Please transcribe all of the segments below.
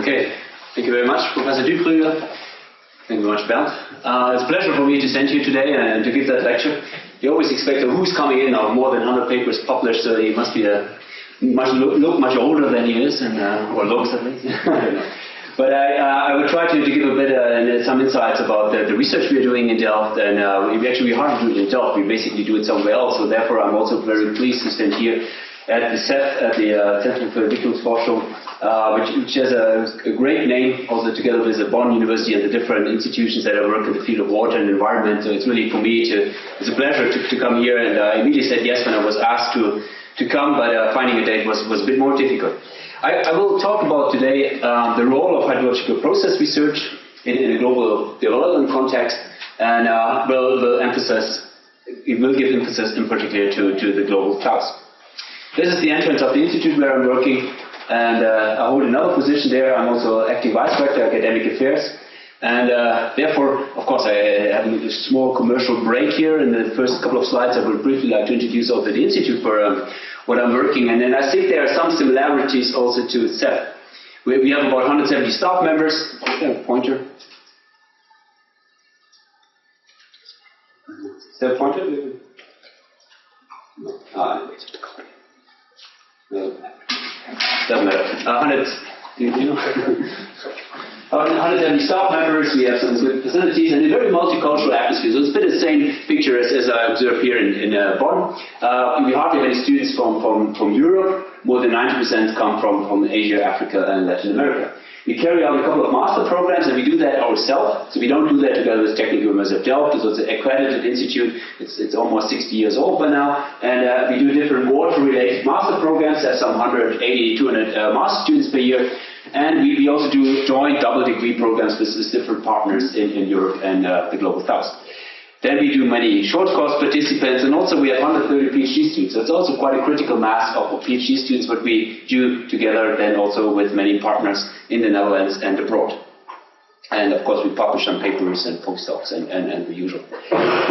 Okay, thank you very much, Professor Diekkrüger. Thank you very much, Bernd. Uh, it's a pleasure for me to stand here today and to give that lecture. You always expect a who's coming in of more than 100 papers published, so he must be a much look, look much older than he is, and uh, or looks at least. But I, uh, I will try to, to give a bit uh, some insights about the, the, research we're doing in Delft, and uh, we actually we hardly do it in Delft. We basically do it somewhere else. So therefore, I'm also very pleased to stand here at the ZEF, at the uh, Zentrum für Entwicklungsforschung, uh, which, which, has a, a, great name, also together with the Bonn University and the different institutions that work in the field of water and environment. So it's really for me to, it's a pleasure to, to come here, and I immediately said yes when I was asked to, to come, but uh, finding a date was, was a bit more difficult. I, I will talk about today um, the role of hydrological process research in, in a global development context, and uh, will, will emphasize, it will give emphasis in particular to, to the global south. This is the entrance of the institute where I'm working, and uh, I hold another position there. I'm also acting vice director of academic affairs. And uh, therefore, of course, I have a small commercial break here. In the first couple of slides, I would briefly like to introduce also the Institute for um, what I'm working. And then I think there are some similarities also to ZEF. We, we have about 170 staff members. Pointer. Is there a pointer? Ah, Doesn't matter. Uh, 100, do you know? 170 staff members, we have some good facilities, and a very multicultural atmosphere. So it's a bit the same picture as, as I observed here in, in uh, Bonn. Uh, we hardly have any students from, from, from Europe. More than 90% come from, from Asia, Africa, and Latin America. We carry out a couple of master programs, and we do that ourselves. So we don't do that together with Technical University of Delft, because it's an accredited institute. It's, it's almost 60 years old by now. And uh, we do different water-related master programs. There's some 180, 200 uh, master students per year. And we, we also do joint double degree programs with, with different partners in, in Europe and uh, the Global South. Then we do many short course participants, and also we have 130 PhD students. So it's also quite a critical mass of, PhD students, what we do together then also with many partners in the Netherlands and abroad. And of course, we publish some papers and postdocs and, and, and the usual.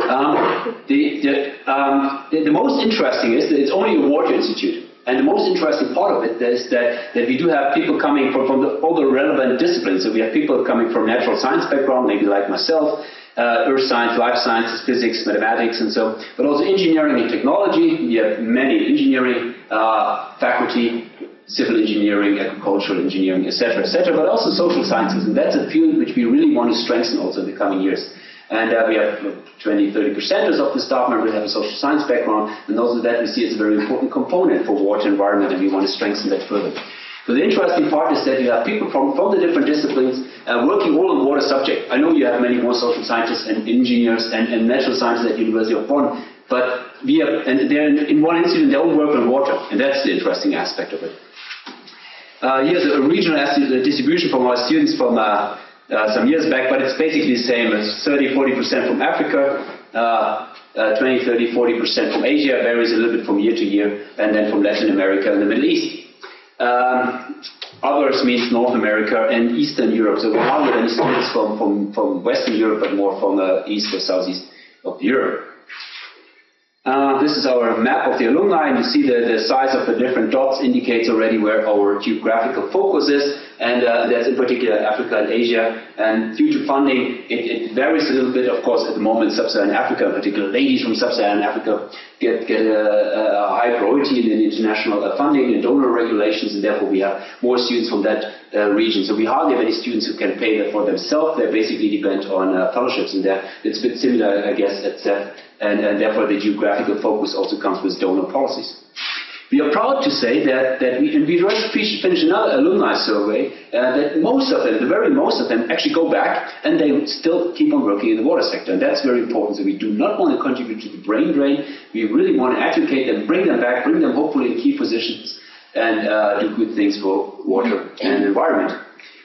Um, the, the, um, the, the, most interesting is that it's only a water institute. And the most interesting part of it is that, that we do have people coming from, from the, all the relevant disciplines. So we have people coming from natural science background, maybe like myself, uh, earth science, life sciences, physics, mathematics, and so, but also engineering and technology. We have many engineering uh, faculty, civil engineering, agricultural engineering, etc., etc., but also social sciences, and that's a field which we really want to strengthen also in the coming years. And uh, we have 20, 30 percent of the staff members have a social science background, and also that we see as a very important component for water environment, and we want to strengthen that further. So the interesting part is that you have people from, from the different disciplines uh, working all on water subject. I know you have many more social scientists and engineers and, and natural scientists at the University of Bonn, but we have, and they're in, one institute, they all work on water, and that's the interesting aspect of it. Uh, here's a regional distribution from our students from uh, uh, some years back, but it's basically the same. It's 30, 40% from Africa, uh, uh, 20, 30, 40% from Asia, varies a little bit from year to year, and then from Latin America and the Middle East. Um, others means North America and Eastern Europe. So we students from, from, from Western Europe, but more from the east or southeast of Europe. Uh, this is our map of the alumni, and you see the, the size of the different dots indicates already where our geographical focus is, and uh, that's in particular Africa and Asia. And due to funding, it, it varies a little bit. Of course, at the moment, Sub-Saharan Africa, in particular ladies from Sub-Saharan Africa, get, get a, a, high priority in international uh, funding and donor regulations, and therefore we have more students from that uh, region. So we hardly have any students who can pay that for themselves. They basically depend on uh, fellowships, and that it's a bit similar, I guess, at and, and therefore the geographical focus also comes with donor policies. We are proud to say that, that we, and we just finished another alumni survey, uh, that most of them, the very most of them, actually go back and they still keep on working in the water sector. And that's very important. So we do not want to contribute to the brain drain. We really want to educate them, bring them back, bring them hopefully in key positions, and uh, do good things for water and environment.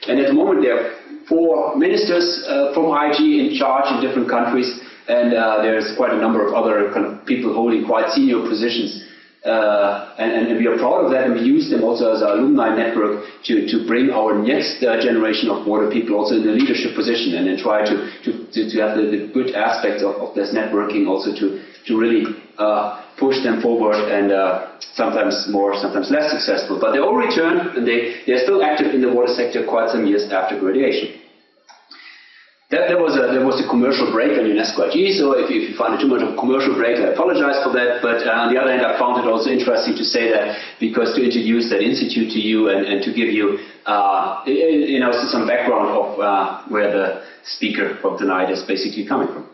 And at the moment, there are four ministers uh, from IHE in charge in different countries and uh, there's quite a number of other kind of people holding quite senior positions. Uh, and, and, we are proud of that, and we use them also as our alumni network to, to bring our next uh, generation of water people also in a leadership position, and then try to, to, to, to have the, the, good aspects of, of this networking also to, to really uh, push them forward and uh, sometimes more, sometimes less successful. But they all return and they, they're still active in the water sector quite some years after graduation. That, there, was a, there was a commercial break on UNESCO so if you, if you find it too much of a commercial break, I apologize for that. But uh, on the other hand, I found it also interesting to say that because to introduce that institute to you and, and to give you, uh, you know, some background of uh, where the speaker of tonight is basically coming from.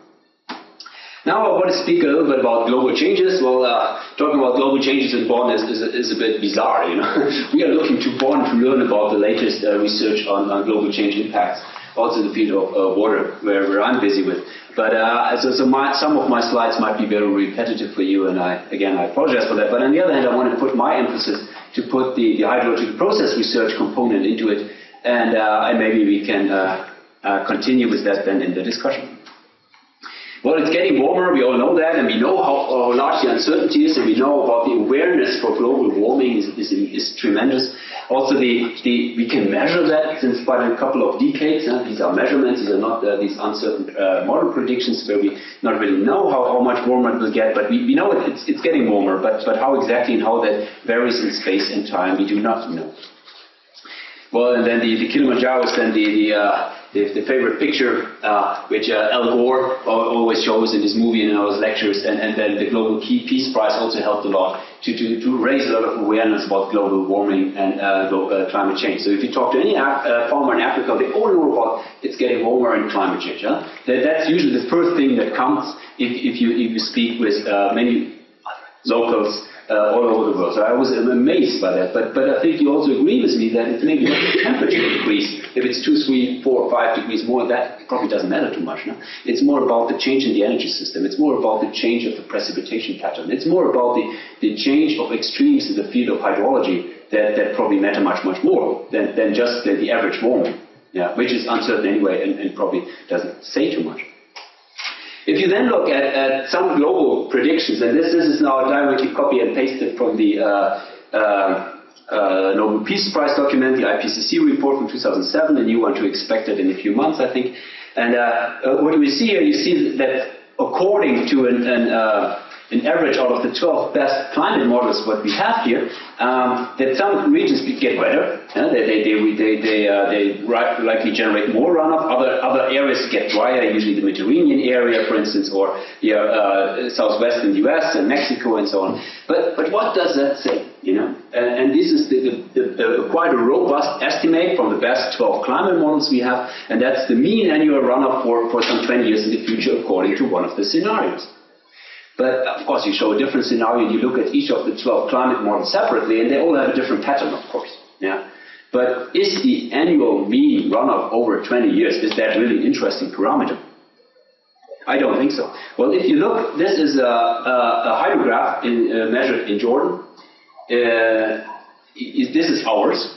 Now I want to speak a little bit about global changes. Well, uh, talking about global changes in Bonn is, is, is a bit bizarre, you know. we are looking to Bonn to learn about the latest uh, research on, on global change impacts also the field of uh, water, where, where I'm busy with. But uh, so, so my, some of my slides might be very repetitive for you, and I, again, I apologize for that. But on the other hand, I want to put my emphasis to put the, the hydrological process research component into it, and, uh, and maybe we can uh, uh, continue with that then in the discussion. Well, it's getting warmer, we all know that, and we know how, how large the uncertainty is, and we know about the awareness for global warming is, is, is tremendous. Also, the, the, we can measure that since quite a couple of decades. Uh, these are measurements, these are not uh, these uncertain uh, model predictions where we not really know how, how much warmer it will get, but we, we know it, it's, it's getting warmer, but, but how exactly and how that varies in space and time, we do not know. Well, and then the, the Kilimanjaro is then the, the uh, the, the favorite picture uh, which uh, Al Gore always shows in his movie and in his lectures, and, and then the Global Key Peace Prize also helped a lot to, to, to raise a lot of awareness about global warming and uh, uh climate change. So if you talk to any uh, farmer in Africa, they all know about it's getting warmer and climate change. Huh? That, that's usually the first thing that comes if, if, you, if you speak with uh, many locals uh, all over the world. So I was amazed by that. But, but I think you also agree with me that it's maybe not the temperature increase. If it's two, three, four, five degrees more, that probably doesn't matter too much. No? It's more about the change in the energy system. It's more about the change of the precipitation pattern. It's more about the, the change of extremes in the field of hydrology that, that probably matter much, much more than, than just the, the average warming, yeah, which is uncertain anyway and, and probably doesn't say too much. If you then look at, at some global predictions, and this, this is now directly copy and pasted from the uh, uh, uh, Nobel Peace Prize document, the IPCC report from 2007, a new one to expect it in a few months, I think. And uh, uh, what we see here, you see that according to an, an uh, an average out of the 12 best climate models what we have here, um, that some regions get wetter, yeah, they, they, they, they, they, uh, they likely generate more runoff, other, other areas get drier, usually the Mediterranean area, for instance, or yeah, uh, southwestern US and Mexico and so on. But, but what does that say? You know, and, and this is the, the, the, quite a robust estimate from the best 12 climate models we have, and that's the mean annual runoff for, for some 20 years in the future according to one of the scenarios. But of course, you show a different scenario you look at each of the 12 climate models separately, and they all have a different pattern, of course. Yeah. But is the annual mean runoff over 20 years, is that really an interesting parameter? I don't think so. Well, if you look, this is a, a, a hydrograph in, uh, measured in Jordan. Uh, this is ours.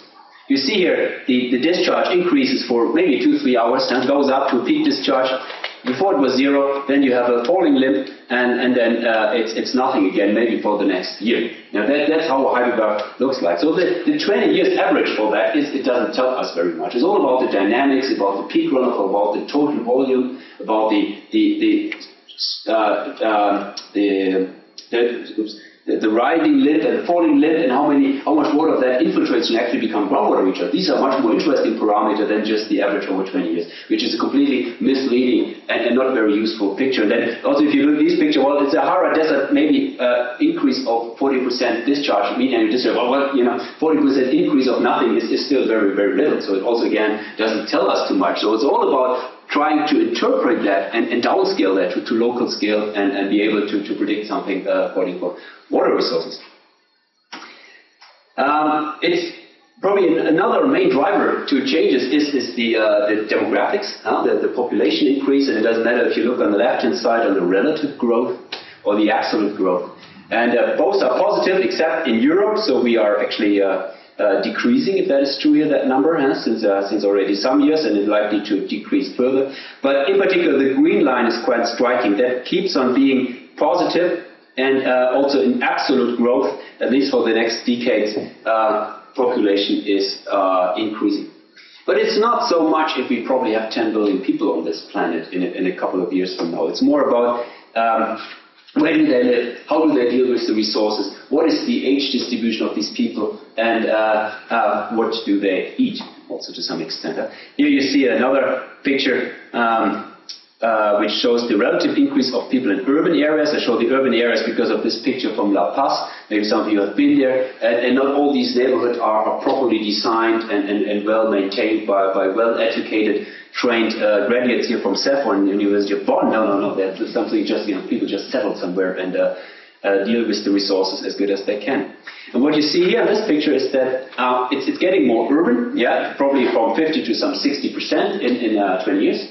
You see here the, the discharge increases for maybe two, three hours and goes up to a peak discharge before it was zero, then you have a falling limb, and, and then uh, it's, it's nothing again, maybe for the next year. Now that, that's how a hydrograph looks like. So the, the 20 years average for that is it doesn't tell us very much. It's all about the dynamics, about the peak runoff, about the total volume, about the the the uh, uh, the, the oops, the, the rising limb and the falling limb and how many, how much water of that infiltrates and actually become groundwater recharge. These are much more interesting parameter than just the average over 20 years, which is a completely misleading and, and not very useful picture. And then also if you look at this picture, well, it's a Sahara Desert, maybe uh, increase of 40% discharge, mean annual discharge. Well, well, you know, 40% increase of nothing is, is still very, very little. So it also, again, doesn't tell us too much. So it's all about trying to interpret that and, and downscale that to, to local scale and, and be able to, to predict something uh, according to water resources. Um, it's probably another main driver to changes is, is the, uh, the demographics, huh? the, the population increase, and it doesn't matter if you look on the left-hand side on the relative growth or the absolute growth. And uh, both are positive except in Europe, so we are actually uh, uh, decreasing, if that is true here, that number, huh, since, uh, since already some years, and it's likely to decrease further. But in particular, the green line is quite striking. That keeps on being positive, and uh, also in absolute growth, at least for the next decades, uh, population is uh, increasing. But it's not so much if we probably have 10 billion people on this planet in a, in a couple of years from now. It's more about um, where do they live? How do they deal with the resources? What is the age distribution of these people? And uh, uh, what do they eat? Also, to some extent. Here you see another picture um, uh, which shows the relative increase of people in urban areas. I show the urban areas because of this picture from La Paz. Maybe some of you have been there. And, and not all these neighborhoods are, are properly designed and, and, and, well maintained by, by well educated trained uh, graduates here from and University of Bonn. No, no, no. Something just, you know, people just settle somewhere and uh, uh, deal with the resources as good as they can. And what you see here in this picture is that uh, it's, it's getting more urban, yeah, probably from 50 to some 60% in, in uh, 20 years.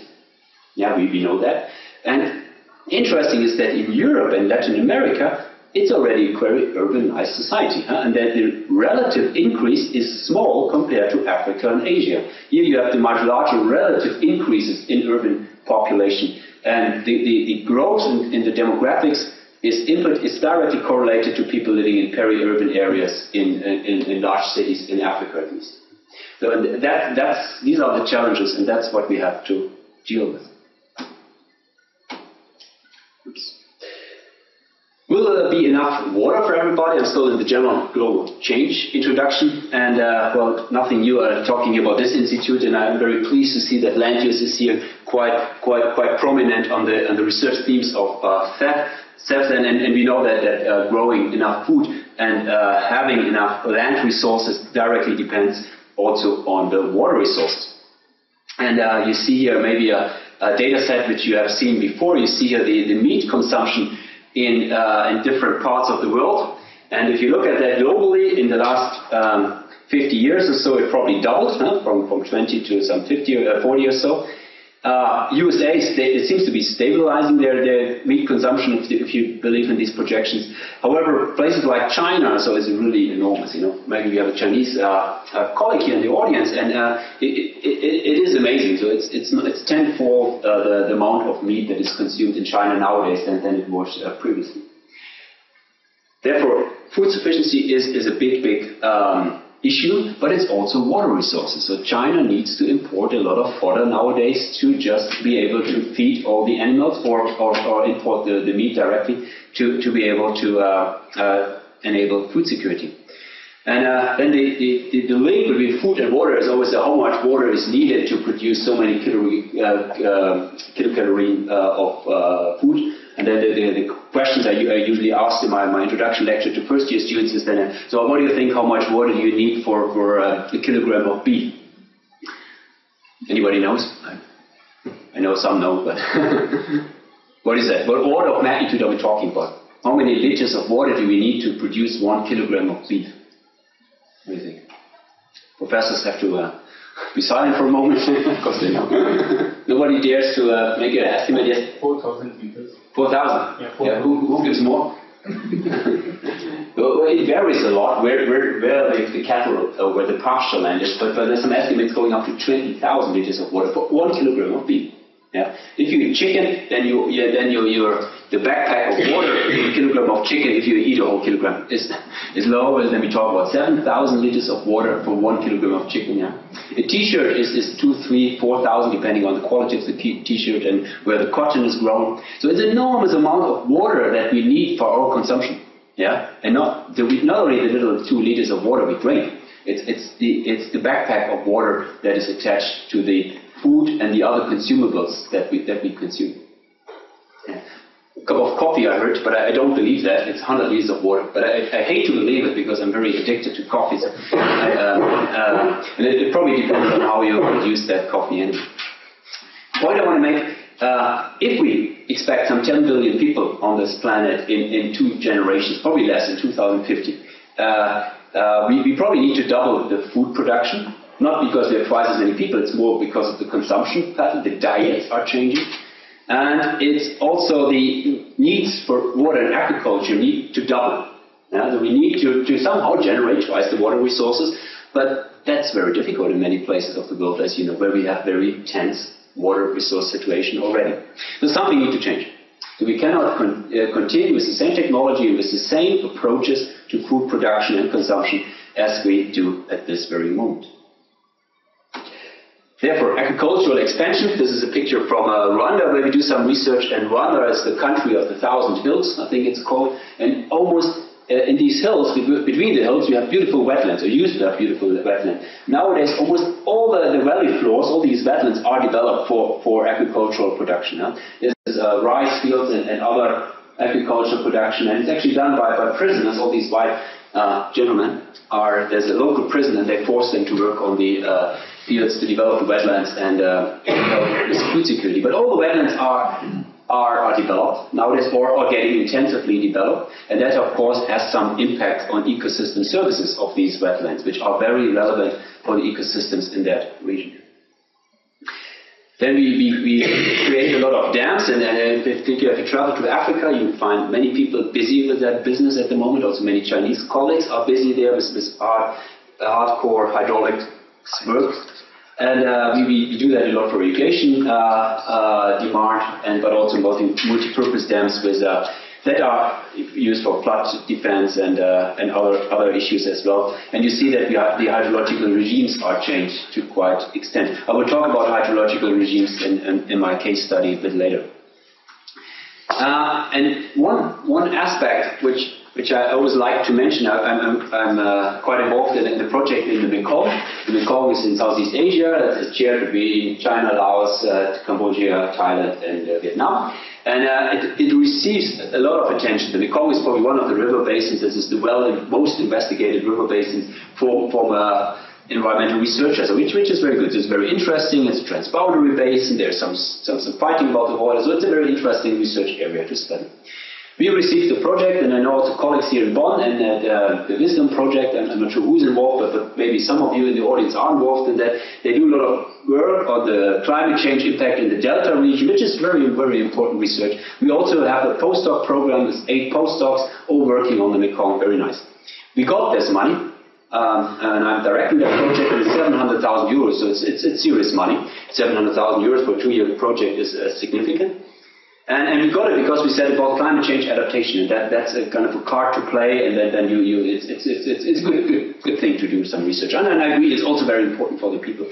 Yeah, we, we know that. And interesting is that in Europe and Latin America, it's already a very urbanized society, huh? and that the relative increase is small compared to Africa and Asia. Here you have the much larger relative increases in urban population, and the, the, the growth in, in, the demographics is, input, is directly correlated to people living in peri-urban areas in, in, in, large cities in Africa at least. So that, that's, these are the challenges, and that's what we have to deal with. Will there be enough water for everybody? I'm still in the general global change introduction, and uh, well, nothing new uh, talking about this institute, and I'm very pleased to see that land use is here quite, quite, quite prominent on the, on the research themes of uh, ZEF, and, and, we know that, that uh, growing enough food and uh, having enough land resources directly depends also on the water resources. And uh, you see here maybe a, a data set which you have seen before. You see here the, the meat consumption in, uh, in different parts of the world. And if you look at that globally in the last um, 50 years or so, it probably doubled huh, from, from 20 to some 50 or uh, 40 or so. Uh, USA it seems to be stabilizing their, their meat consumption if, if, you believe in these projections. However, places like China, so it's really enormous. You know, maybe we have a Chinese uh, uh, colleague here in the audience, and uh, it, it, it is amazing. So it's it's it's tenfold uh, the, the amount of meat that is consumed in China nowadays than, than it was uh, previously. Therefore, food sufficiency is is a big big um, issue, but it's also water resources. So China needs to import a lot of fodder nowadays to just be able to feed all the animals or, or, or import the, the, meat directly to, to be able to uh, uh, enable food security. And uh, then the, the, the, link between food and water is always how much water is needed to produce so many kilocalorie, uh, uh, kilocalorie uh, of food. And then the, the, the questions I, I, usually ask in my, my introduction lecture to first year students is then, uh, so what do you think, how much water do you need for, for uh, a kilogram of beef? Anybody knows? I, I know some know, but what is that? What order of magnitude are we talking about? How many liters of water do we need to produce one kilogram of beef? What do you think? Professors have to uh, be silent for a moment, because they know. Nobody dares to uh, make an estimate yet. 4,000 liters. 4,000? Yeah, 4, yeah who, who, gives more? well, it varies a lot where, where, where the, the cattle or uh, where the pasture land is, but, but there's some estimates going up to 20,000 liters of water for one kilogram of beef. Yeah. If you eat chicken, then you yeah, then you your the backpack of water a kilogram of chicken if you eat a whole kilogram is is lower than we talk about seven thousand liters of water for one kilogram of chicken. Yeah. A t-shirt is, is two, three, four thousand depending on the quality of the t-shirt and where the cotton is grown. So it's an enormous amount of water that we need for our consumption. Yeah, and not the, not only the little two liters of water we drink. It's it's the it's the backpack of water that is attached to the food and the other consumables that we, that we consume. A cup of coffee I heard, but I, I don't believe that. It's 100 liters of water. But I, I, hate to believe it because I'm very addicted to coffee. So um, uh, and it, it, probably depends on how you produce that coffee. And point I want to make, uh, if we expect some 10 billion people on this planet in, in two generations, probably less in 2050, uh, uh, we, we probably need to double the food production not because there are twice as many people, it's more because of the consumption pattern, the diets are changing. And it's also the needs for water and agriculture need to double. We need to, to somehow generate twice the water resources, but that's very difficult in many places of the world, as you know, where we have very tense water resource situation already. So something needs to change. So we cannot con uh, continue with the same technology and with the same approaches to food production and consumption as we do at this very moment. Therefore, agricultural expansion. This is a picture from uh, Rwanda where we do some research, and Rwanda is the country of the thousand hills, I think it's called, and almost uh, in these hills, between the hills, you have beautiful wetlands, or used to have beautiful wetlands. Nowadays, almost all the, the, valley floors, all these wetlands are developed for, for agricultural production. Huh? This is uh, rice fields and, and, other agricultural production, and it's actually done by, by prisoners, all these white uh, gentlemen are, there's a local prison and they force them to work on the uh, fields to develop the wetlands and uh, food security. But all the wetlands are, are, are developed nowadays or are getting intensively developed, and that of course has some impact on ecosystem services of these wetlands, which are very relevant for the ecosystems in that region. Then we, we, we create a lot of dams, and, and in particular, if you travel to Africa, you find many people busy with that business at the moment. Also, many Chinese colleagues are busy there with, with hard, hardcore hydraulic work. And uh, we, we, do that a lot for irrigation uh, uh, demand, and but also multi, multi-purpose dams with uh, that are used for flood defense and and other other issues as well. And you see that the hydrological regimes are changed to quite extent. I will talk about hydrological regimes in, in, in my case study a bit later. Uh, and one one aspect which which I always like to mention. I, am I'm, uh, quite involved in, in, the project in the Mekong. The Mekong is in Southeast Asia. It's shared between China, Laos, uh, Cambodia, Thailand, and uh, Vietnam. And uh, it, it, receives a lot of attention. The Mekong is probably one of the river basins. that is the well most investigated river basin for, uh, environmental researchers, which, which is very good. It's very interesting. It's a transboundary basin. There's some, some, some fighting about the water. So it's a very interesting research area to study. We received the project, and I know also colleagues here in Bonn and uh, the Wisdom project, I'm, I'm not sure who's involved, but, but, maybe some of you in the audience are involved in that. They do a lot of work on the climate change impact in the Delta region, which is very, very important research. We also have a postdoc program with eight postdocs all working on the Mekong, very nice. We got this money, um, and I'm directing that project, it's 700,000 euros, so it's, it's, it's serious money. 700,000 euros for a two-year project is uh, significant. And, and we got it because we said about climate change adaptation, and that, that's a kind of a card to play, and then, then you, you it's, it's, it's, it's a good, good, good thing to do some research. And, and I agree, it's also very important for the people.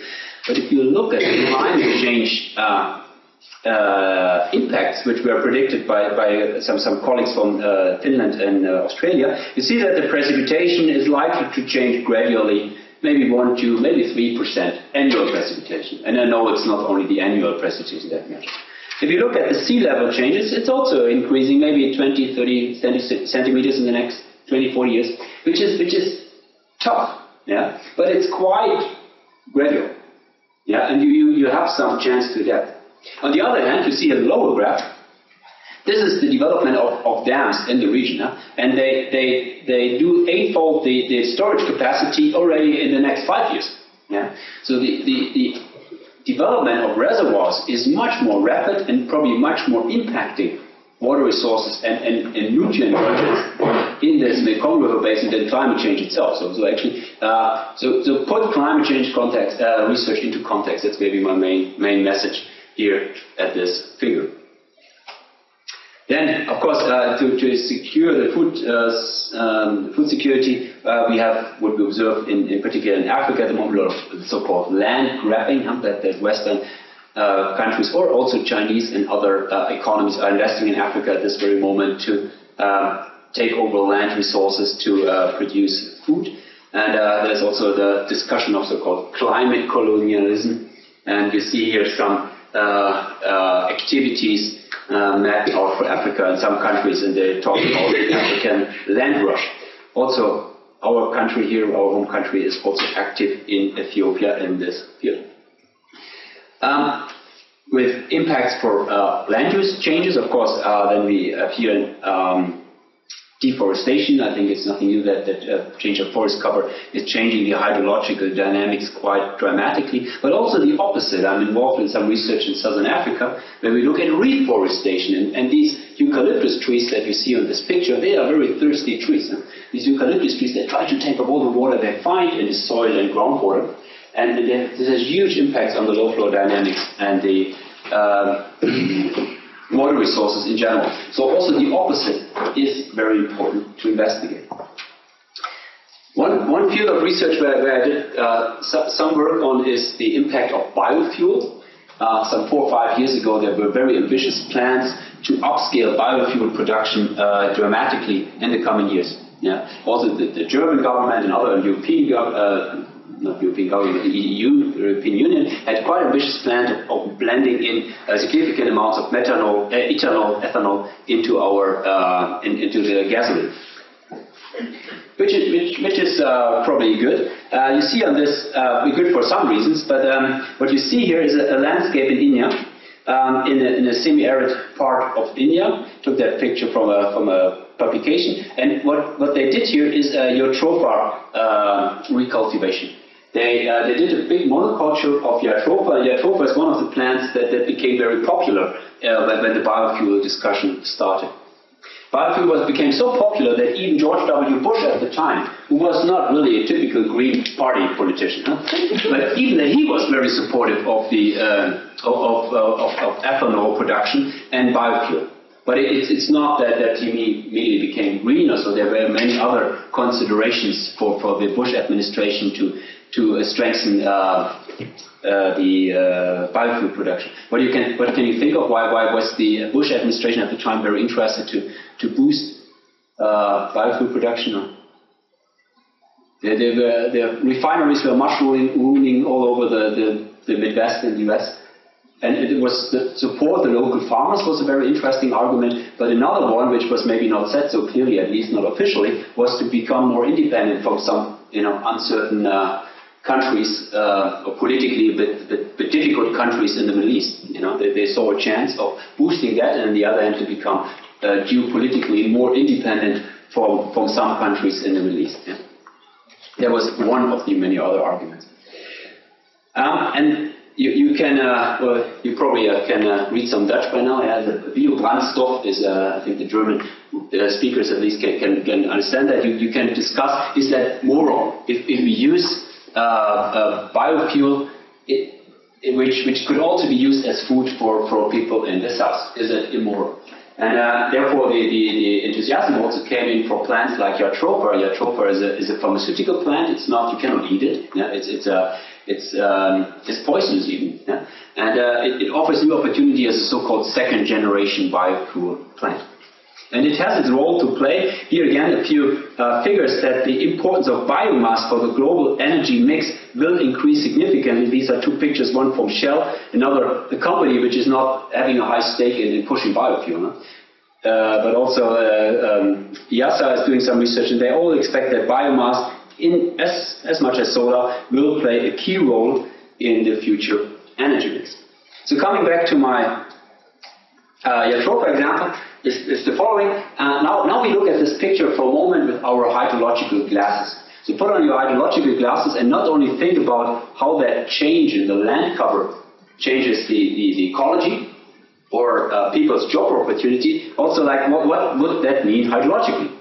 But if you look at climate change uh, uh, impacts, which were predicted by, by some, some colleagues from uh, Finland and uh, Australia, you see that the precipitation is likely to change gradually maybe 1, 2, maybe 3% annual precipitation. And I know it's not only the annual precipitation that matters. If you look at the sea level changes, it's also increasing maybe 20, 30 centimeters in the next 20, 40 years, which is, which is tough, yeah? But it's quite gradual, yeah? And you, you, you have some chance to adapt. On the other hand, you see a lower graph. This is the development of, of dams in the region, huh? and they, they, they do eightfold the, the storage capacity already in the next five years. Yeah? So the, the, the development of reservoirs is much more rapid and probably much more impacting water resources and, and, and nutrient budgets in this Mekong River basin than climate change itself. So, so actually, uh, so, so put climate change context, uh, research into context. That's maybe my main, main message here at this figure. Then, of course, uh, to, to, secure the food, uh, um, food security, uh, we have what we observe in, in particular in Africa at the moment, a lot of so-called land grabbing huh, that, that Western uh, countries or also Chinese and other uh, economies are investing in Africa at this very moment to um, take over land resources to uh, produce food. And there's also the discussion of so-called climate colonialism. And you see here some activities uh, out for Africa and some countries, and they talk about the African land rush. Also, our country here, our home country, is also active in Ethiopia in this field. Um, with impacts for uh, land use changes, of course, uh, then we appear um, deforestation. I think it's nothing new that, that uh, change of forest cover is changing the hydrological dynamics quite dramatically, but also the opposite. I'm involved in some research in southern Africa where we look at reforestation, and, and these eucalyptus trees that you see on this picture, they are very thirsty trees. Huh? These eucalyptus trees, they try to take up all the water they find in the soil and groundwater, and this has huge impacts on the low flow dynamics and the uh, water resources in general. So also the opposite is very important to investigate. One, one field of research where, where I did uh, some work on is the impact of biofuel. Uh, some four or five years ago, there were very ambitious plans to upscale biofuel production uh, dramatically in the coming years. Yeah. Also, the, the German government and other European uh, not European government, the EU, European Union, had quite ambitious plans of, blending in uh, significant amounts of methanol, uh, ethanol, ethanol into our uh, in, into the gasoline which is, which, which is uh, probably good. Uh, you see on this, uh, good for some reasons, but um, what you see here is a, a landscape in India, um, in, a, a semi-arid part of India. Took that picture from a, from a publication, and what, what they did here is uh, Jatropha uh, recultivation. They, uh, they did a big monoculture of Jatropha. Jatropha is one of the plants that, that became very popular uh, when, when the biofuel discussion started. Biofuel was, became so popular that even George W. Bush at the time, who was not really a typical Green Party politician, huh? but even he was very supportive of the uh, of, of, of, ethanol production and biofuel. But it, it's, it's not that, that he immediately became greener, so there were many other considerations for, for the Bush administration to, to uh, strengthen uh, uh, the biofuel production. What, you can, what can you think of? Why, why was the Bush administration at the time very interested to, to boost biofuel production? The, the, the, refineries were mushrooming all over the, the, the Midwest and the US. And it was to support the local farmers was a very interesting argument. But another one, which was maybe not said so clearly, at least not officially, was to become more independent from some you know, uncertain uh, countries, uh, or politically a bit, difficult countries in the Middle East. You know, they, they, saw a chance of boosting that, and on the other hand, to become uh, geopolitically more independent from, from some countries in the Middle East. Yeah. There was one of the many other arguments. Um, and you, you can, uh, well, you probably uh, can uh, read some Dutch by now. Yeah, the Biobrandstoff is, uh, I think the German speakers at least can, can, can understand that. You, you can discuss, is that moral? If, if we use uh, biofuel, it, which, which could also be used as food for, for people in the south, Is immoral? And uh, therefore, the, the, the, enthusiasm also came in for plants like Jatropha. Jatropha is a, is a pharmaceutical plant. It's not, you cannot eat it. Yeah? It's, it's, a, it's, um, it's poisonous even. Yeah? And uh, it, it, offers new opportunity as a so-called second generation biofuel plant. And it has its role to play. Here again, a few uh, figures that the importance of biomass for the global energy mix will increase significantly. These are two pictures, one from Shell, another the company which is not having a high stake in, in pushing biofuel. Uh, but also uh, um, is doing some research, and they all expect that biomass, in as, as much as solar, will play a key role in the future energy mix. So coming back to my uh, Jatropha example, is, is the following. Uh, now, now we look at this picture for a moment with our hydrological glasses. So put on your hydrological glasses and not only think about how that change in the land cover changes the, the, the ecology or uh, people's job opportunity, also like what, what would that mean hydrologically?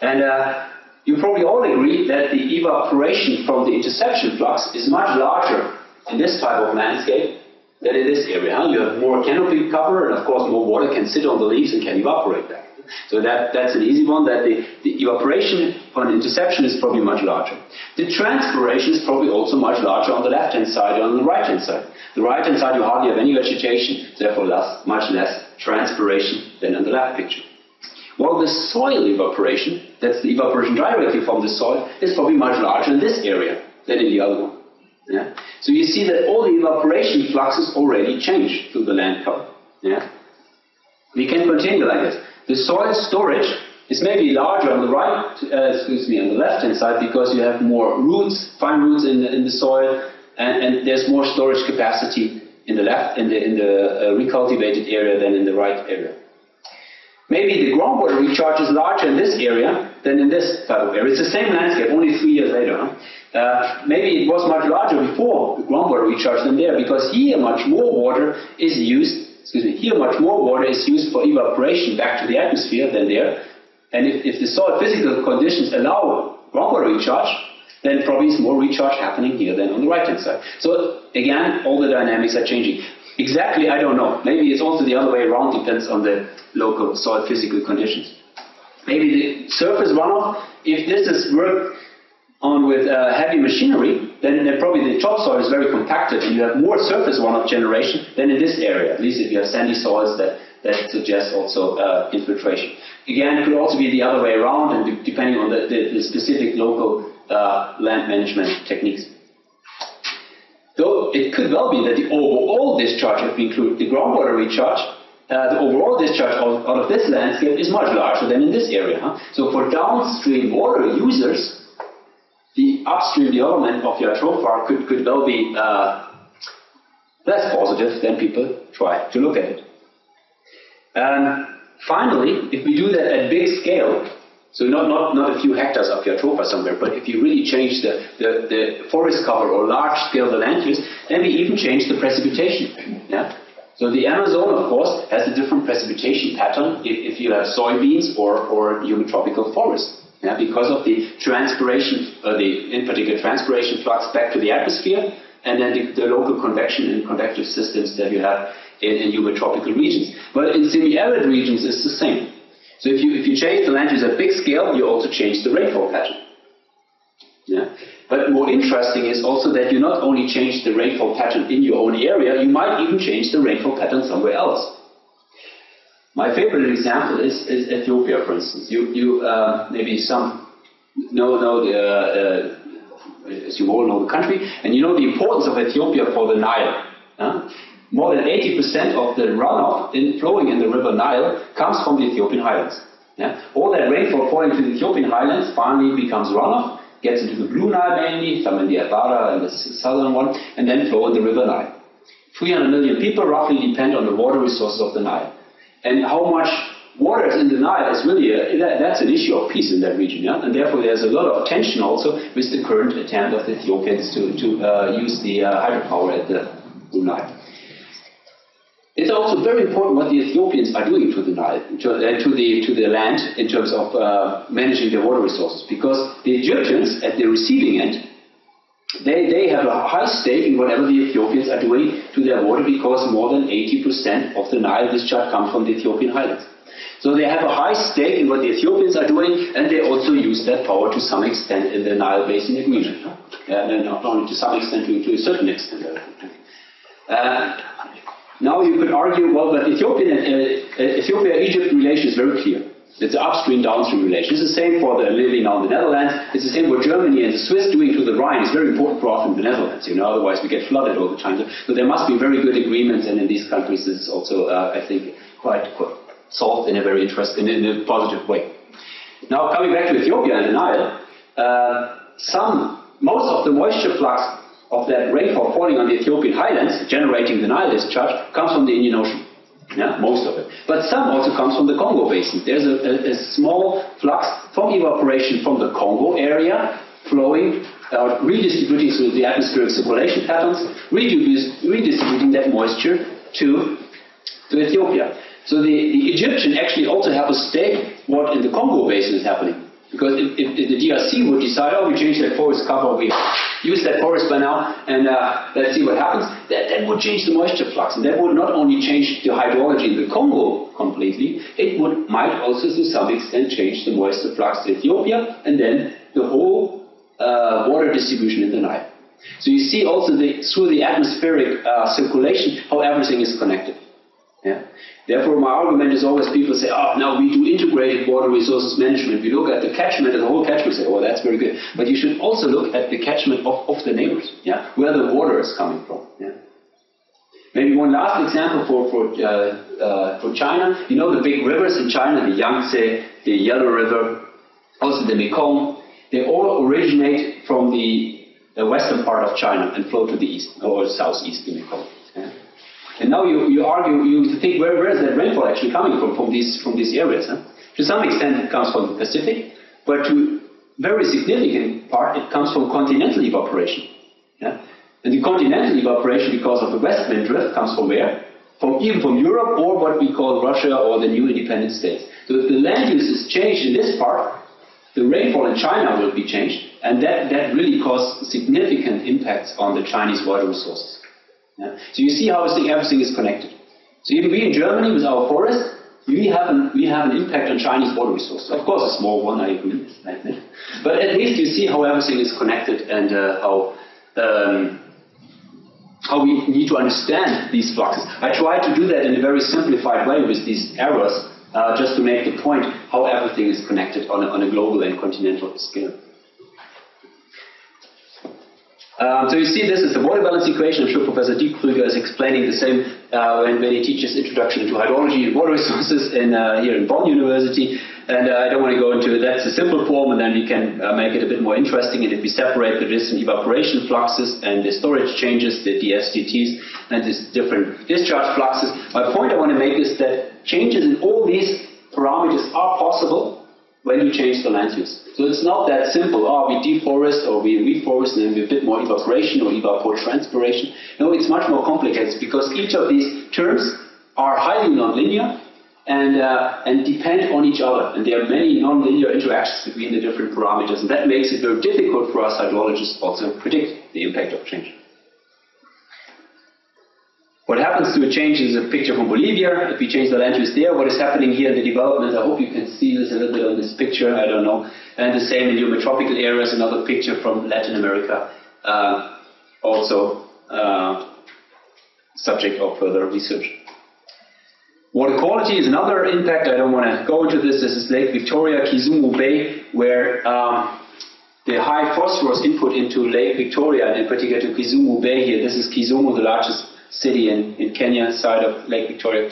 And uh, you probably all agree that the evaporation from the interception flux is much larger in this type of landscape than in this area. You have more canopy cover, and of course more water can sit on the leaves and can evaporate that. So that, that's an easy one, that the, the evaporation on interception is probably much larger. The transpiration is probably also much larger on the left-hand side and on the right-hand side. The right-hand side you hardly have any vegetation, therefore less, much less transpiration than in the left picture. While the soil evaporation, that's the evaporation directly from the soil, is probably much larger in this area than in the other one. Yeah? So you see that all the evaporation fluxes already change through the land cover. Yeah? We can continue like this. The soil storage is maybe larger on the right, uh, excuse me, on the left-hand side because you have more roots, fine roots in the, in the soil, and, and there's more storage capacity in the left, in the, in the uh, recultivated area than in the right area. Maybe the groundwater recharge is larger in this area than in this type of area. It's the same landscape, only three years later. Huh? Uh, maybe it was much larger before the groundwater recharge than there, because here much more water is used, excuse me, here much more water is used for evaporation back to the atmosphere than there. And if, if the soil physical conditions allow groundwater recharge, then probably is more recharge happening here than on the right hand side. So again, all the dynamics are changing. Exactly, I don't know. Maybe it's also the other way around, depends on the local soil physical conditions. Maybe the surface runoff, if this is work on with uh, heavy machinery, then, probably the topsoil is very compacted and you have more surface runoff generation than in this area, at least if you have sandy soils that, that suggest also uh, infiltration. Again, it could also be the other way around and depending on the, the, the specific local uh, land management techniques. Though it could well be that the overall discharge, if we include the groundwater recharge, uh, the overall discharge out, of this landscape is much larger than in this area. Huh? So for downstream water users, the upstream development of Jatropha could, could well be uh, less positive than people try to look at it. And finally, if we do that at big scale, so not, not, not a few hectares of Jatropha somewhere, but if you really change the, the, the forest cover or large scale the land use, then we even change the precipitation. Yeah? So the Amazon, of course, has a different precipitation pattern if, if you have soybeans or, or humid tropical forests yeah, because of the transpiration, uh, the in particular transpiration flux back to the atmosphere, and then the, the local convection and convective systems that you have in, in humid tropical regions. But in semi-arid regions, it's the same. So if you if you change the land use at big scale, you also change the rainfall pattern. Yeah. But more interesting is also that you not only change the rainfall pattern in your own area, you might even change the rainfall pattern somewhere else. My favorite example is, is Ethiopia, for instance. You, you uh, maybe some know, know the, uh, as you all know the country, and you know the importance of Ethiopia for the Nile. Uh? More than 80% of the runoff in, flowing in the river Nile comes from the Ethiopian highlands. Yeah? All that rainfall falling to the Ethiopian highlands finally becomes runoff, gets into the Blue Nile mainly, some in the Atbara and the southern one, and then flow in the river Nile. 300 million people roughly depend on the water resources of the Nile and how much water is in the Nile is really a, that, that's an issue of peace in that region, yeah? and therefore there's a lot of tension also with the current attempt of the Ethiopians to, to uh, use the uh, hydropower at the Blue Nile. It's also very important what the Ethiopians are doing to the Nile, to, uh, to the to the land in terms of uh, managing their water resources, because the Egyptians at the receiving end they, they have a high stake in whatever the Ethiopians are doing to their water because more than 80% of the Nile discharge comes from the Ethiopian highlands. So they have a high stake in what the Ethiopians are doing, and they also use that power to some extent in the Nile Basin region. and not only to some extent, to, to a certain extent. Uh, now you could argue, well, but Ethiopian, uh, Ethiopia-Egypt relation is very clear. It's an upstream downstream relation. It's the same for the living now in the Netherlands. It's the same what Germany and the Swiss doing to the Rhine. It's very important for us in the Netherlands, you know, otherwise we get flooded all the time. So there must be very good agreements, and in these countries is also, uh, I think, quite, quite solved in a very interesting, in a positive way. Now coming back to Ethiopia and the Nile, uh, some, most of the moisture flux of that rainfall falling on the Ethiopian highlands, generating the Nile discharge, comes from the Indian Ocean. Yeah, most of it. But some also comes from the Congo basin. There's a, a, a small flux from evaporation from the Congo area flowing uh, redistributing through the atmospheric circulation patterns, redistributing that moisture to, to Ethiopia. So the, the Egyptian actually also have a stake what in the Congo basin is happening. Because if, if, if, the DRC would decide, oh, we change that forest cover, we use that forest by now, and uh, let's see what happens, that, that would change the moisture flux. And that would not only change the hydrology in the Congo completely, it would might also to some extent change the moisture flux to Ethiopia, and then the whole uh, water distribution in the Nile. So you see also the, through the atmospheric uh, circulation how everything is connected. Yeah? Therefore, my argument is always people say, oh, now we do integrated water resources management. We look at the catchment and the whole catchment say, oh, that's very good. But you should also look at the catchment of, of the neighbors, yeah? where the water is coming from. Yeah? Maybe one last example for, for, uh, uh, for China. You know the big rivers in China, the Yangtze, the Yellow River, also the Mekong. They all originate from the, the western part of China and flow to the east, or southeast, the Mekong. And now you, you argue, you think, where, where is that rainfall actually coming from, from these, from these areas? Huh? To some extent it comes from the Pacific, but to very significant part it comes from continental evaporation. Yeah? And the continental evaporation, because of the west wind drift, comes from where? From even from Europe or what we call Russia or the new independent states. So if the land use is changed in this part, the rainfall in China will be changed, and that, that really causes significant impacts on the Chinese water resources. Yeah? So you see how everything is connected. So even we in Germany with our forest, we have an, we have an impact on Chinese water resources. Of course, a small one, I agree. But at least you see how everything is connected and uh, how um, how we need to understand these fluxes. I try to do that in a very simplified way with these arrows, uh, just to make the point how everything is connected on a, on a global and continental scale. Um, so you see this is the water balance equation. I'm sure Professor Diekkrüger is explaining the same uh, when, when, he teaches Introduction to Hydrology and Water Resources in, uh, here in Bonn University. And uh, I don't want to go into it. That's a simple form, and then we can uh, make it a bit more interesting. And if we separate the different evaporation fluxes and the storage changes, the DSDTs, and these different discharge fluxes, my point I want to make is that changes in all these parameters are possible when you change the land use. So it's not that simple, oh, we deforest or we reforest and then we have a bit more evaporation or evapotranspiration. No, it's much more complicated because each of these terms are highly nonlinear and, uh, and depend on each other. And there are many nonlinear interactions between the different parameters, and that makes it very difficult for us hydrologists also to predict the impact of change. What happens to a change is a picture from Bolivia. If we change the land use there, what is happening here in the development, I hope you can see this a little bit on this picture, I don't know. And the same in tropical areas, another picture from Latin America, uh, also uh, subject of further research. Water quality is another impact. I don't want to go into this. This is Lake Victoria, Kisumu Bay, where um, the high phosphorus input into Lake Victoria, and in particular to Kisumu Bay here, this is Kisumu, the largest city in, in Kenya, side of Lake Victoria.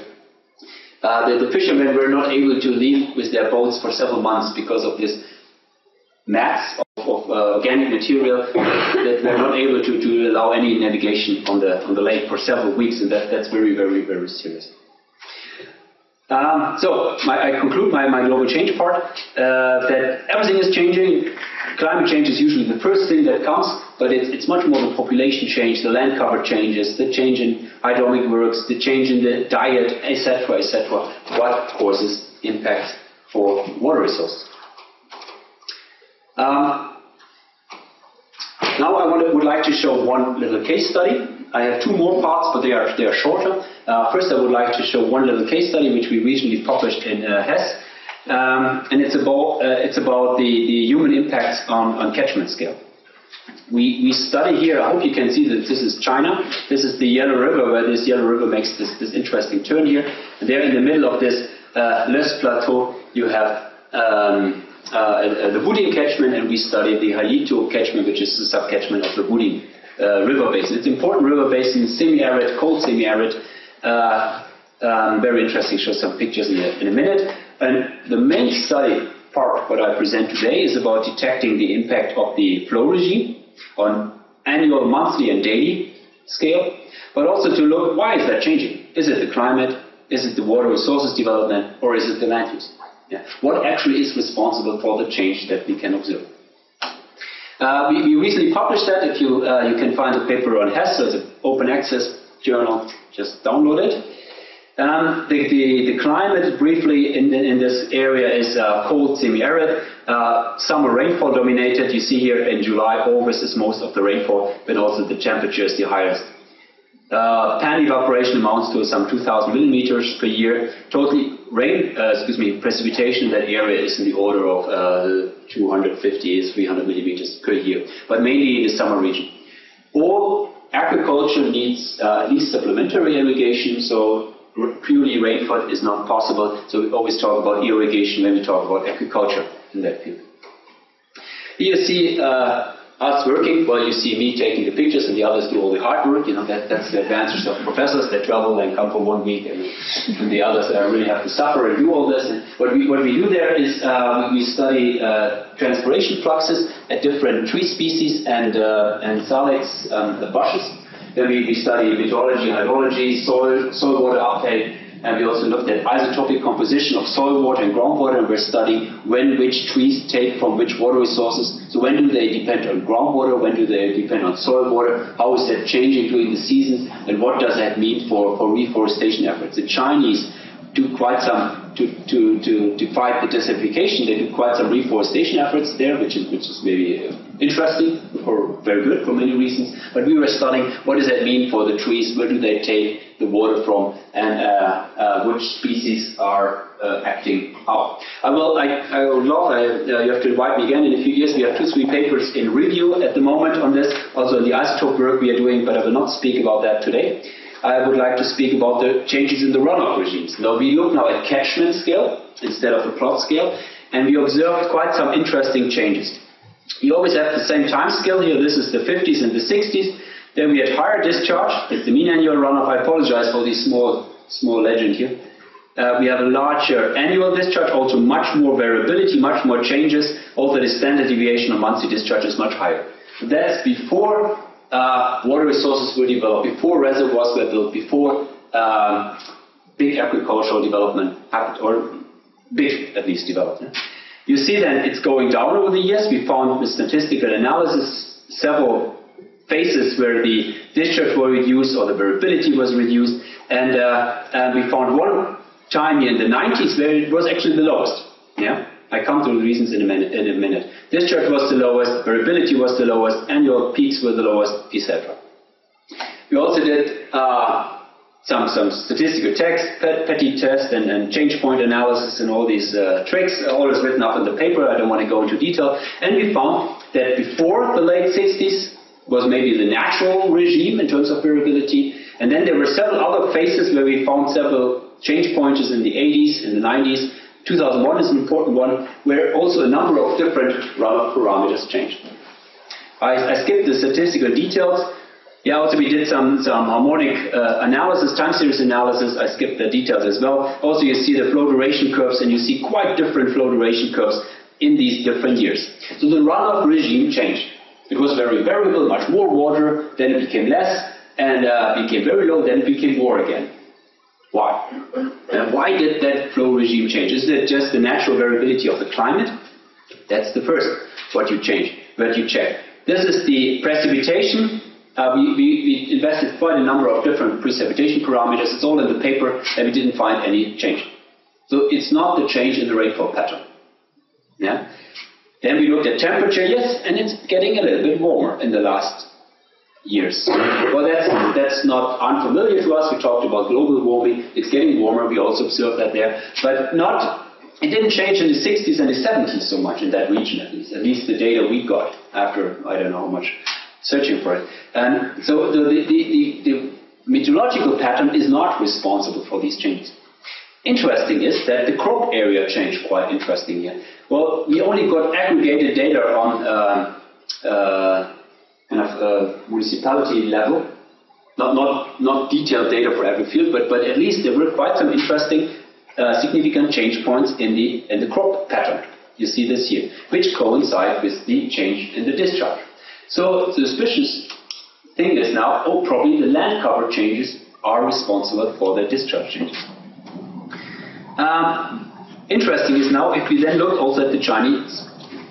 Uh, the, the, fishermen were not able to leave with their boats for several months because of this mass of, of uh, organic material that were not able to, to allow any navigation on the on the lake for several weeks, and that, that's very, very, very serious. Um, so my, I conclude my, my global change part uh, that everything is changing. Climate change is usually the first thing that comes, but it's, it's much more the population change, the land cover changes, the change in hydraulic works, the change in the diet, etc., etc. What causes impact for water resources? Um, now I would, would like to show one little case study. I have two more parts, but they are, they are shorter. Uh, first, I would like to show one little case study which we recently published in uh, HESS. Um, and it's about, uh, it's about the, the human impacts on, on catchment scale. We, we study here, I hope you can see that this is China. This is the Yellow River, where this Yellow River makes this, this interesting turn here. And there in the middle of this uh, Plateau, you have um, uh, the Wuding catchment, and we study the Hailiutu catchment, which is the subcatchment of the Wuding uh, river basin. It's an important river basin, semi-arid, cold semi-arid. Uh, um, very interesting. Show some pictures in a, in a minute. And the main study part, what I present today, is about detecting the impact of the flow regime on annual, monthly, and daily scale, but also to look why is that changing? Is it the climate? Is it the water resources development? Or is it the land use? Yeah. What actually is responsible for the change that we can observe? Uh, we, we, recently published that. If you uh, you can find the paper on HESS, so it's an open access journal. Just download it. Um, the, the, the, climate, briefly, in, in this area is uh, cold, semi-arid. Uh, summer rainfall dominated. You see here in July, August is most of the rainfall, but also the temperature is the highest. Uh, pan evaporation amounts to some 2,000 millimeters per year. Total rain, uh, excuse me, precipitation in that area is in the order of uh, 250, 300 millimeters per year, but mainly in the summer region. All agriculture needs uh, at least supplementary irrigation, so purely rainfall is not possible. So we always talk about irrigation when we talk about agriculture in that field. Here you see uh, us working, well, you see me taking the pictures and the others do all the hard work. You know, that, that's the advantage of professors. They travel and come for one week and, and the others uh, really have to suffer and do all this. And what we, what we do there is uh, we study uh, transpiration fluxes at different tree species and, uh, and salix, um, the bushes. Then we, we study meteorology, hydrology, soil, soil water uptake, and we also looked at isotopic composition of soil water and groundwater, and we're studying when which trees take from which water resources. So when do they depend on groundwater? When do they depend on soil water? How is that changing during the seasons? And what does that mean for, for reforestation efforts? The Chinese do quite some to, to, to, to fight the desertification. They do quite some reforestation efforts there, which is, which is maybe interesting or very good for many reasons. But we were studying what does that mean for the trees, where do they take the water from, and uh, uh, which species are uh, acting how. I will, I, I will love, I, uh, you have to invite me again in a few years. We have two, three papers in review at the moment on this, also the isotope work we are doing, but I will not speak about that today. I would like to speak about the changes in the runoff regimes. Now we look now at catchment scale instead of the plot scale, and we observed quite some interesting changes. You always have the same time scale here. This is the 50s and the 60s. Then we had higher discharge. It's the mean annual runoff. I apologize for this small, small legend here. Uh, we have a larger annual discharge, also much more variability, much more changes. Also, the standard deviation of monthly discharge is much higher. That's before uh, water resources were developed, before reservoirs were built, before um, big agricultural development happened, or big at least development. You see then it's going down over the years. We found with statistical analysis several phases where the discharge were reduced or the variability was reduced, and, uh, and we found one time in the 90s where it was actually the lowest. Yeah. I come to the reasons in a minute. In a minute. Discharge was the lowest, variability was the lowest, annual peaks were the lowest, etc. We also did uh, some some statistical text, Pettitt test, and, and, change point analysis, and all these uh, tricks. All is written up in the paper. I don't want to go into detail. And we found that before the late 60s was maybe the natural regime in terms of variability, and then there were several other phases where we found several change points in the 80s, in the 90s, 2001 is an important one where also a number of different parameters changed. I, I, skipped the statistical details. Yeah, also we did some, some harmonic uh, analysis, time series analysis. I skipped the details as well. Also you see the flow duration curves and you see quite different flow duration curves in these different years. So the runoff regime changed. It was very variable, much more water, then it became less, and uh, became very low, then it became more again. Why? And why did that flow regime change? Is it just the natural variability of the climate? That's the first what you change, what you check. This is the precipitation. Uh, we, we, we, invested quite a number of different precipitation parameters. It's all in the paper, and we didn't find any change. So it's not the change in the rainfall pattern. Yeah. Then we looked at temperature, yes, and it's getting a little bit warmer in the last years. Well, that's, that's not unfamiliar to us. We talked about global warming. It's getting warmer. We also observed that there. But not, it didn't change in the 60s and the 70s so much in that region at least. At least the data we got after, I don't know how much searching for it. And so the, the, the, the meteorological pattern is not responsible for these changes. Interesting is that the crop area changed quite interestingly. Well, we only got aggregated data on uh, uh, kind of uh, municipality level. Not, not, not detailed data for every field, but, but at least there were quite some interesting uh, significant change points in the, in the crop pattern. You see this here, which coincide with the change in the discharge. So the suspicious thing is now, oh, probably the land cover changes are responsible for the discharge changes. Um, interesting is now if we then look also at the Chinese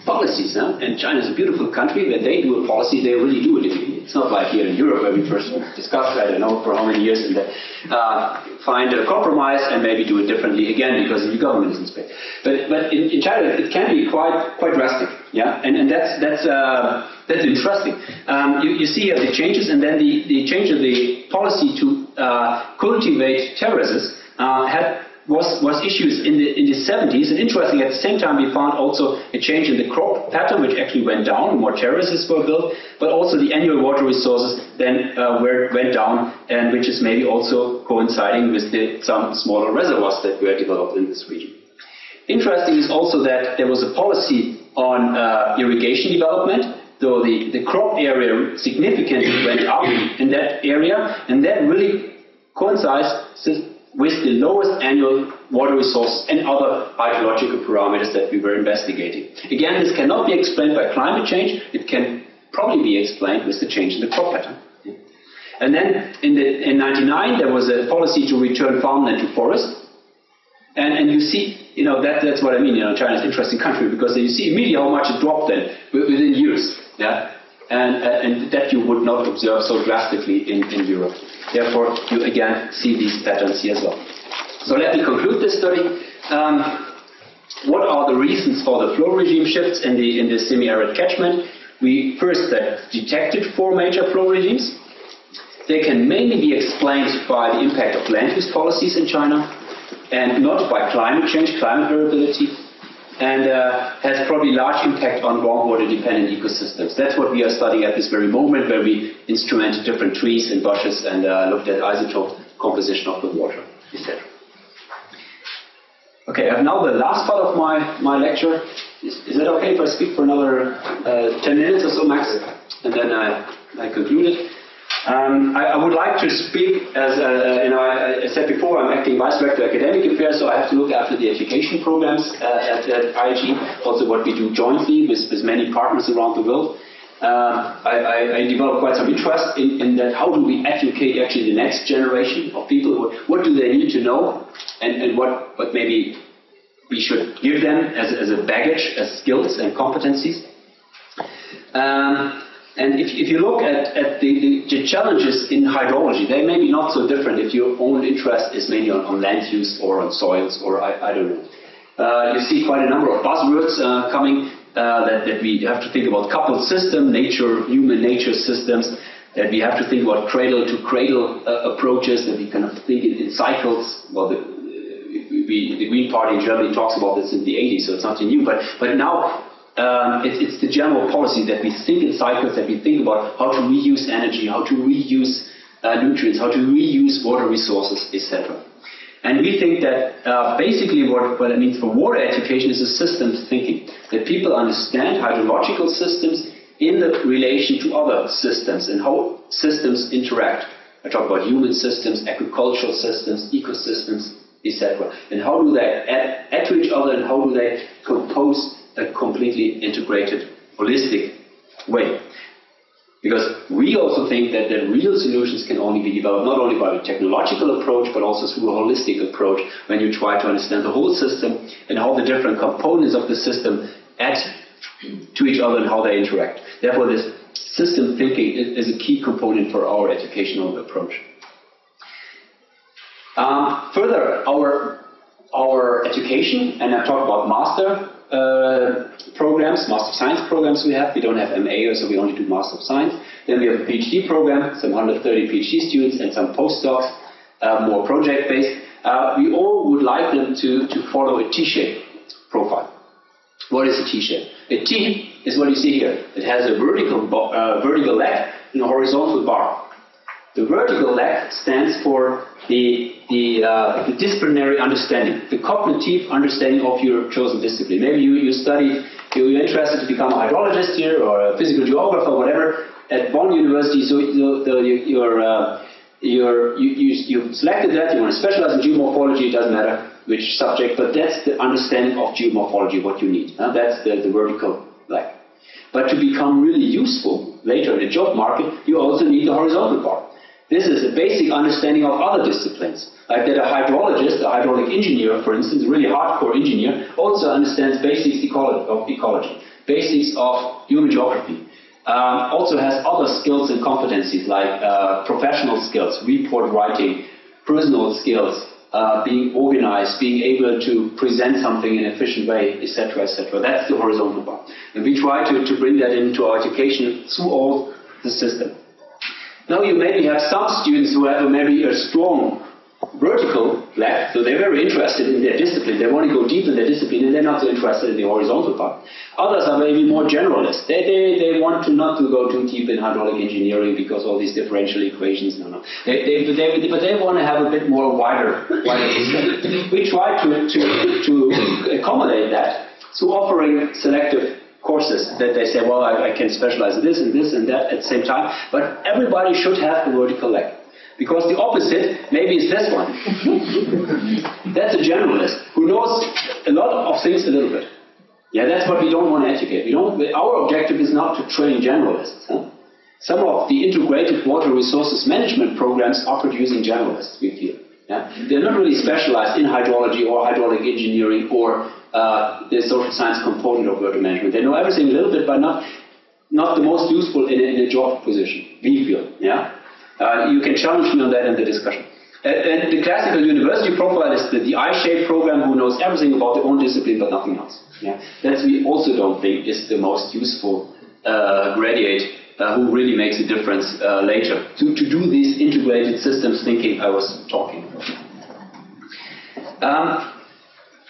policies. Huh? And China is a beautiful country. where they do a policy, they really do it. It's not like here in Europe where we first discussed, I don't know, for how many years, and then uh, find a compromise and maybe do it differently again because the government is in space. But, but in, in, China, it can be quite quite drastic. Yeah, and, and that's that's uh, that's interesting. Um, you, you see uh, the changes, and then the, the change of the policy to uh, cultivate terraces uh, had was, was issues in the, in the 70s. And interesting, at the same time, we found also a change in the crop pattern, which actually went down, more terraces were built, but also the annual water resources then uh, were, went down, and which is maybe also coinciding with the, some smaller reservoirs that were developed in this region. Interesting is also that there was a policy on uh, irrigation development, so the, the crop area significantly went up in that area, and that really coincides with the lowest annual water resources and other biological parameters that we were investigating. Again, this cannot be explained by climate change. It can probably be explained with the change in the crop pattern. And then in, the, in 99, there was a policy to return farmland to forest. And, and you see, you know, that, that's what I mean. You know, China is an interesting country because you see immediately how much it dropped then within years. Yeah? And, uh, and that you would not observe so drastically in, in Europe. Therefore, you again see these patterns here as well. So let me conclude this study. um, what are the reasons for the flow regime shifts in the, in the semi-arid catchment? We first detected four major flow regimes. They can mainly be explained by the impact of land use policies in China and not by climate change, climate variability, and uh, has probably large impact on groundwater dependent ecosystems. That's what we are studying at this very moment, where we instrumented different trees and bushes and uh, looked at isotope composition of the water, etc. Okay, have now the last part of my, my lecture. Is, is it okay if I speak for another uh, 10 minutes or so max? And then I, I conclude it. Um, I, I, would like to speak as, uh, you know, I, I, said before, I'm acting Vice Director of Academic Affairs, so I have to look after the education programs uh, at, at, also what we do jointly with, with many partners around the world. Uh, I, I, developed quite some interest in, in, that how do we educate actually the next generation of people, what, what do they need to know, and, and what, what maybe we should give them as, as a baggage, as skills and competencies. Um, and if, if you look at, at the, the, challenges in hydrology, they may be not so different if your own interest is mainly on, on land use or on soils or I, I don't know. Uh, you see quite a number of buzzwords uh, coming uh, that, that we have to think about coupled system, nature, human nature systems, that we have to think about cradle to cradle uh, approaches, that we kind of think in, in cycles. Well, the, we, the Green Party in Germany talks about this in the 80s, so it's nothing new. But, but now um, it, it's the general policy that we think in cycles, that we think about how to reuse energy, how to reuse uh, nutrients, how to reuse water resources, etc. And we think that uh, basically what, what it means for water education is a systems thinking, that people understand hydrological systems in the relation to other systems and how systems interact. I talk about human systems, agricultural systems, ecosystems, etc. And how do they add, add to each other and how do they compose a completely integrated, holistic way. Because we also think that the real solutions can only be developed not only by a technological approach, but also through a holistic approach when you try to understand the whole system and how the different components of the system add to each other and how they interact. Therefore, this system thinking is a key component for our educational approach. Um, further, our, our education, and I talk about master uh, programs, Master of Science programs we have. We don't have MA, so we only do Master of Science. Then we have a PhD program, some 130 PhD students and some postdocs, uh, more project-based. Uh, we all would like them to, to follow a T-shape profile. What is a T-shape? A T is what you see here. It has a vertical, uh, vertical leg and a horizontal bar. The vertical leg stands for the, the, uh, the, disciplinary understanding, the cognitive understanding of your chosen discipline. Maybe you, you studied, you're interested to become a hydrologist here or a physical geographer, whatever, at Bonn University, so the, the, your, uh, your, you, you, you selected that, you want to specialize in geomorphology, it doesn't matter which subject, but that's the understanding of geomorphology, what you need. Uh, that's the, the vertical leg. But to become really useful later in the job market, you also need the horizontal part. This is a basic understanding of other disciplines. Like that a hydrologist, a hydraulic engineer, for instance, a really hardcore engineer, also understands basics of ecology, basics of human geography. Um, also has other skills and competencies like uh, professional skills, report writing, personal skills, uh, being organized, being able to present something in an efficient way, etc., etc. That's the horizontal part. And we try to, to bring that into our education through all the system. Now you maybe have some students who have maybe a strong vertical leg, so they're very interested in their discipline. They want to go deep in their discipline and they're not so interested in the horizontal part. Others are maybe more generalist. They, they, they want to not to go too deep in hydraulic engineering because all these differential equations, no, no. They, they, they, but they want to have a bit more wider, wider We try to, to, to accommodate that through offering selective courses that they say, well, I, I, can specialize in this and this and that at the same time, but everybody should have a vertical leg. Because the opposite maybe is this one. that's a generalist who knows a lot of things a little bit. Yeah, that's what we don't want to educate. We don't, our objective is not to train generalists. Huh? Some of the integrated water resources management programs are producing generalists, we feel. Yeah? They're not really specialized in hydrology or hydraulic engineering or uh, the social science component of water management. They know everything a little bit, but not not the most useful in a, in a job position. We feel, yeah. Uh, you can challenge me on that in the discussion. and the classical university profile is the, the I-shaped program who knows everything about their own discipline but nothing else. Yeah? That we also don't think is the most useful uh, graduate uh, who really makes a difference uh, later to, to do these integrated systems thinking I was talking about. Um,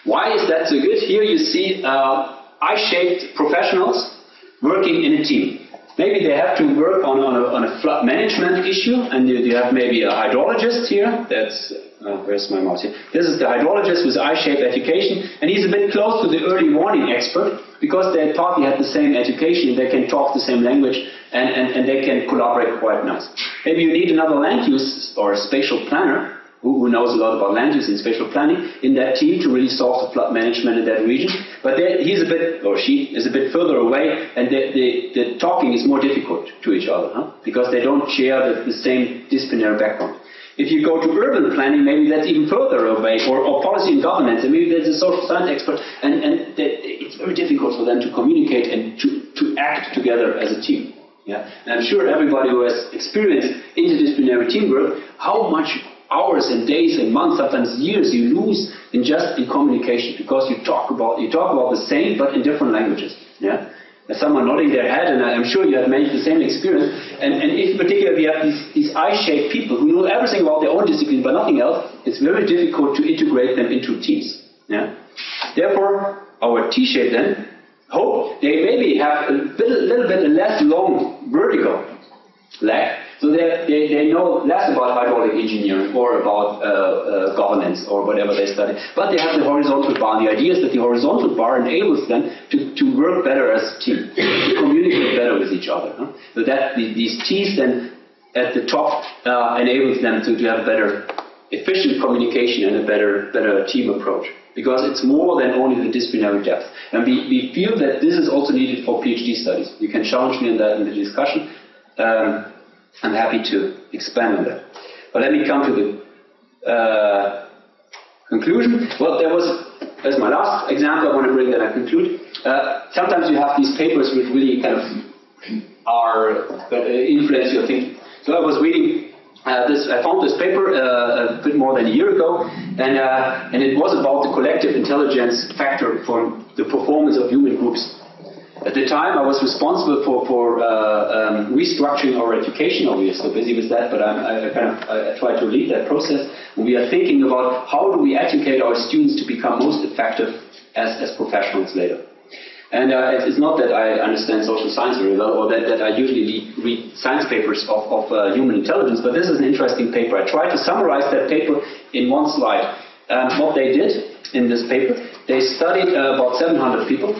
why is that so good? Here you see uh, I-shaped professionals working in a team. Maybe they have to work on, on, a, on a flood management issue, and you, you have maybe a hydrologist here. That's uh, where's my mouse here? This is the hydrologist with I-shaped education, and he's a bit close to the early warning expert because they partly have the same education, they can talk the same language, and, and, and they can collaborate quite nice. Maybe you need another land use or spatial planner who, who knows a lot about land use and spatial planning in that team to really solve the flood management in that region. But he's a bit, or she is a bit further away, and the, the, the talking is more difficult to each other huh? because they don't share the, the same disciplinary background. If you go to urban planning, maybe that's even further away, or, or policy and governance, and maybe there's a social science expert, and, and it's very difficult for them to communicate and to, to act together as a team. Yeah? And I'm sure everybody who has experienced interdisciplinary teamwork, how much hours and days and months, sometimes years you lose in just in communication because you talk about you talk about the same but in different languages. Yeah. There's someone nodding their head, and I'm sure you have made the same experience. And, and in particular we have these, these I-shaped people who know everything about their own discipline but nothing else, it's very difficult to integrate them into teams. Yeah? Therefore, our T-shape then, hope they maybe have a little, little bit less long vertical leg, so they, they, they know less about hydraulic engineering or about uh, uh, governance or whatever they study. But they have the horizontal bar. The idea is that the horizontal bar enables them to, to work better as a team, to communicate better with each other. Huh? So that these T's then at the top uh, enables them to, to have better efficient communication and a better, better team approach. Because it's more than only the disciplinary depth. And we, we feel that this is also needed for PhD studies. You can challenge me on that in the discussion. Um, I'm happy to expand on that. But let me come to the uh, conclusion. Well, there was, as my last example I want to bring that I conclude. Uh, sometimes you have these papers which really kind of are uh, influence your thinking. So I was reading uh, this, I found this paper uh, a bit more than a year ago, and, uh, and it was about the collective intelligence factor for the performance of human groups. At the time, I was responsible for, for uh, um, restructuring our education. We are so busy with that, but I'm, I, kind of I try to lead that process. We are thinking about how do we educate our students to become most effective as, as professionals later. And uh, it's not that I understand social science very well, or that, that I usually read science papers of, of uh, human intelligence, but this is an interesting paper. I tried to summarize that paper in one slide. Um, what they did in this paper, they studied uh, about 700 people,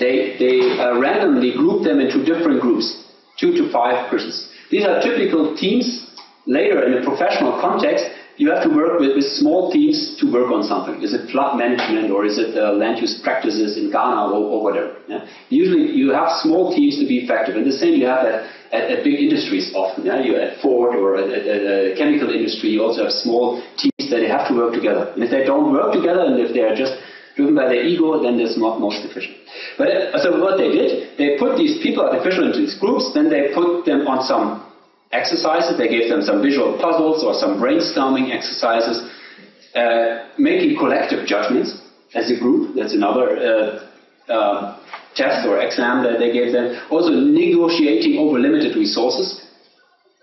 they, they uh, randomly group them into different groups, two to five persons. These are typical teams. Later, in a professional context, you have to work with, with small teams to work on something. Is it flood management or is it uh, land use practices in Ghana or, or whatever? Yeah? Usually, you have small teams to be effective. And the same you have at, at, at big industries often. Yeah? You at Ford or at, a chemical industry, you also have small teams that they have to work together. And if they don't work together, and if they are just driven by their ego, then that's not most efficient. But uh, so what they did, they put these people artificial into these groups, then they put them on some exercises, they gave them some visual puzzles or some brainstorming exercises, uh, making collective judgments as a group, that's another uh, uh, test or exam that they gave them. Also negotiating over limited resources.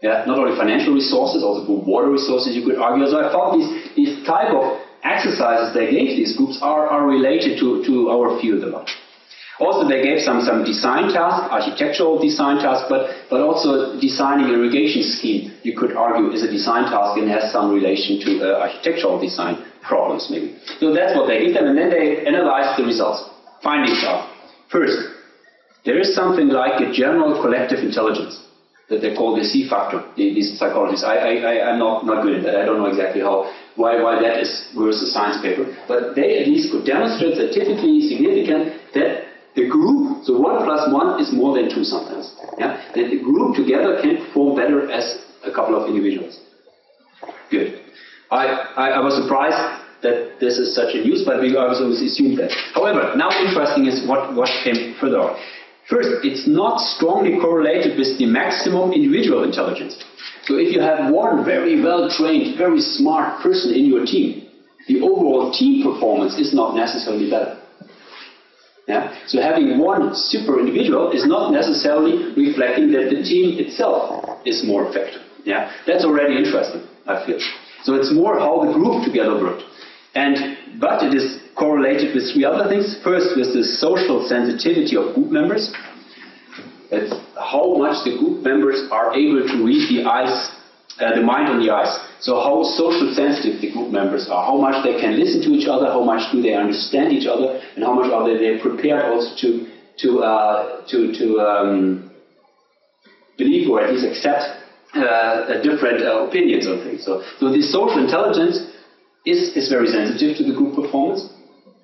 Yeah, not only financial resources, also water resources you could argue. So I thought these, these type of exercises they gave these groups are, are related to, to our field a lot. Also, they gave some, some design tasks, architectural design tasks, but, but also designing irrigation scheme, you could argue, is a design task and has some relation to uh, architectural design problems, maybe. So that's what they them, and then they analyzed the results. Findings are, first, there is something like a general collective intelligence that they call the C factor, these psychologists. I, I, I, am not, not good at that. I don't know exactly how, why, why that is versus science paper. But they at least could demonstrate statistically significant that the group, so 1 plus 1 is more than 2 sometimes. Yeah? That the group together can perform better as a couple of individuals. Good. I, I, I was surprised that this is such a news, but we also assumed that. However, now interesting is what, what came further on. First, it's not strongly correlated with the maximum individual intelligence. So if you have one very well trained, very smart person in your team, the overall team performance is not necessarily better. Yeah? So having one super individual is not necessarily reflecting that the team itself is more effective. Yeah? That's already interesting, I feel. So it's more how the group together worked. And, but it is correlated with three other things. First, with the social sensitivity of group members. It's how much the group members are able to read the eyes, uh, the mind on the eyes. So how social sensitive the group members are, how much they can listen to each other, how much do they understand each other, and how much are they, they prepared also to to uh, to to um, believe or at least accept uh, different uh, opinions on things. So so this social intelligence is is very sensitive to the group performance.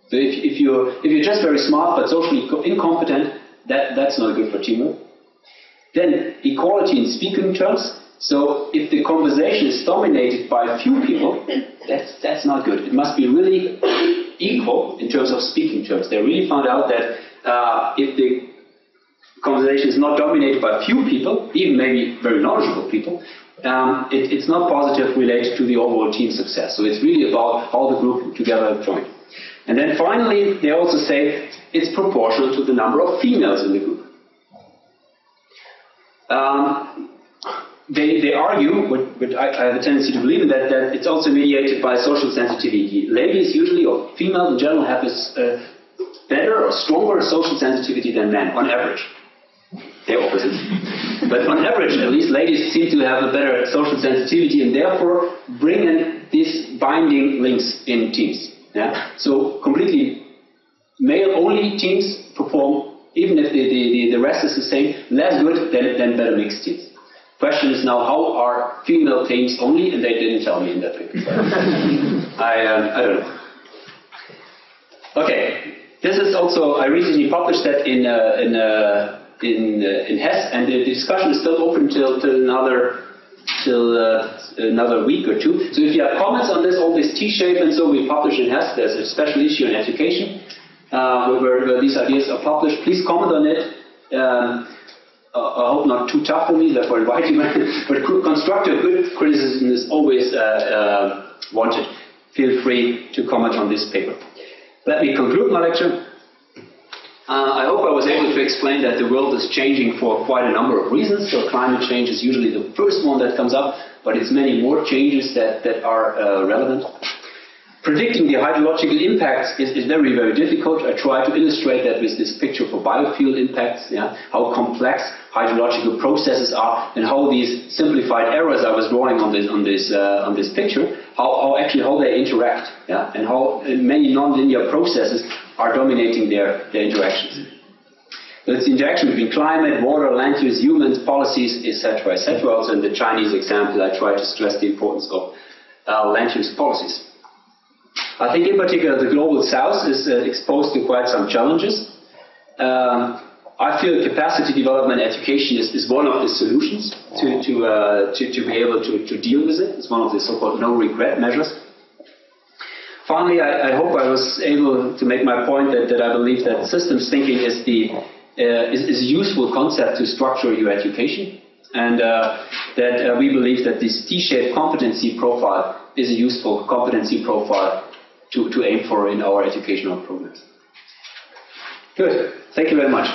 So if if you if you're just very smart but socially incompetent, that that's not good for teamwork. Then equality in speaking terms so if the conversation is dominated by a few people, that's, that's not good. It must be really equal in terms of speaking terms. They really found out that uh, if the conversation is not dominated by a few people, even maybe very knowledgeable people, um, it, it's not positive related to the overall team success. So it's really about how the group together joined. And then finally, they also say it's proportional to the number of females in the group. Um, they, they argue, but, but I, I, have a tendency to believe in that, that it's also mediated by social sensitivity. Ladies usually, or females in general, have this uh, better or stronger social sensitivity than men, on average. They're opposites. but on average, at least, ladies seem to have a better social sensitivity and therefore bring in these binding links in teams. Yeah? So completely male-only teams perform, even if the, the, the, rest is the same, less good than, than better mixed teams. Question is now, how are female teams only? And they didn't tell me in that paper. I, um, I don't know. Okay, this is also, I recently published that in, uh, in, uh, in, uh, in HESS, and the discussion is still open till, till another till uh, another week or two. So if you have comments on this, all this T-shape and so we publish in HESS, there's a special issue in education uh, where, where, these ideas are published. Please comment on it. Um, I hope not too tough for me, therefore invite you, but constructive good criticism is always uh, uh, wanted. Feel free to comment on this paper. Let me conclude my lecture. Uh, I hope I was able to explain that the world is changing for quite a number of reasons. So climate change is usually the first one that comes up, but it's many more changes that, that are uh, relevant. Predicting the hydrological impacts is, is, very, very difficult. I try to illustrate that with this picture for biofuel impacts, yeah, how complex hydrological processes are and how these simplified errors I was drawing on this, on this, uh, on this picture, how, how, actually how they interact, yeah, and how many nonlinear processes are dominating their, their interactions. It's the interaction between climate, water, land use, humans, policies, etc., etc. Also in the Chinese example, I try to stress the importance of uh, land use policies. I think in particular the global south is uh, exposed to quite some challenges. Um, I feel capacity development education is, is one of the solutions to, to, uh, to, to, be able to, to deal with it. It's one of the so-called no regret measures. Finally, I, I, hope I was able to make my point that, that I believe that systems thinking is, the, uh, is, is, a useful concept to structure your education and uh, that uh, we believe that this T-shaped competency profile is a useful competency profile to, to aim for in our educational programs. Good. Thank you very much.